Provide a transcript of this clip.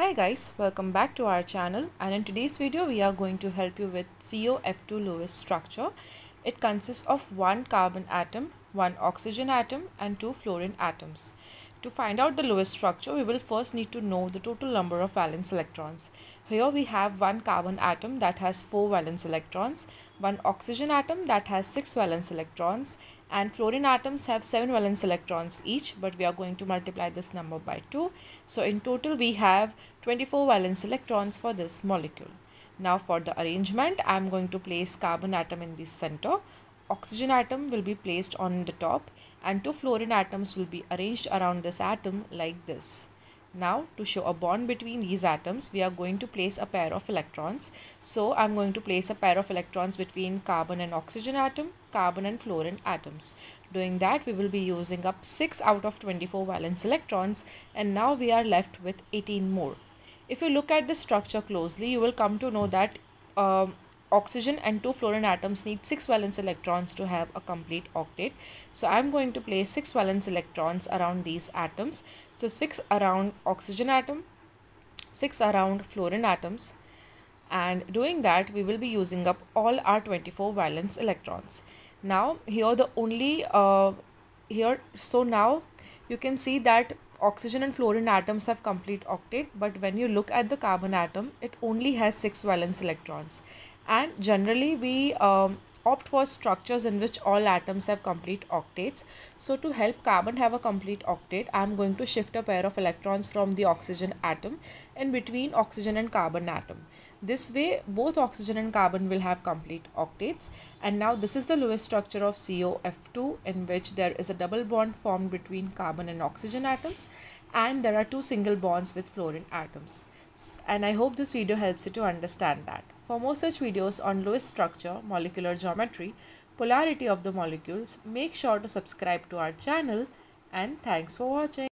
Hi guys, welcome back to our channel and in today's video we are going to help you with COF2 Lewis structure. It consists of one carbon atom, one oxygen atom and two fluorine atoms. To find out the Lewis structure, we will first need to know the total number of valence electrons. Here we have one carbon atom that has 4 valence electrons, one oxygen atom that has 6 valence electrons and fluorine atoms have 7 valence electrons each but we are going to multiply this number by 2. So in total we have 24 valence electrons for this molecule. Now for the arrangement I am going to place carbon atom in the center, oxygen atom will be placed on the top and two fluorine atoms will be arranged around this atom like this. Now to show a bond between these atoms, we are going to place a pair of electrons. So I'm going to place a pair of electrons between carbon and oxygen atom, carbon and fluorine atoms. Doing that, we will be using up 6 out of 24 valence electrons and now we are left with 18 more. If you look at the structure closely, you will come to know that um, oxygen and two fluorine atoms need 6 valence electrons to have a complete octet. So I'm going to place 6 valence electrons around these atoms. So 6 around oxygen atom, 6 around fluorine atoms and doing that we will be using up all our 24 valence electrons. Now here the only uh, here so now you can see that oxygen and fluorine atoms have complete octet but when you look at the carbon atom it only has 6 valence electrons and generally we um, opt for structures in which all atoms have complete octets. So to help carbon have a complete octet, I am going to shift a pair of electrons from the oxygen atom in between oxygen and carbon atom. This way both oxygen and carbon will have complete octets and now this is the Lewis structure of COF2 in which there is a double bond formed between carbon and oxygen atoms and there are two single bonds with fluorine atoms. And I hope this video helps you to understand that. For more such videos on Lewis structure, molecular geometry, polarity of the molecules, make sure to subscribe to our channel and thanks for watching.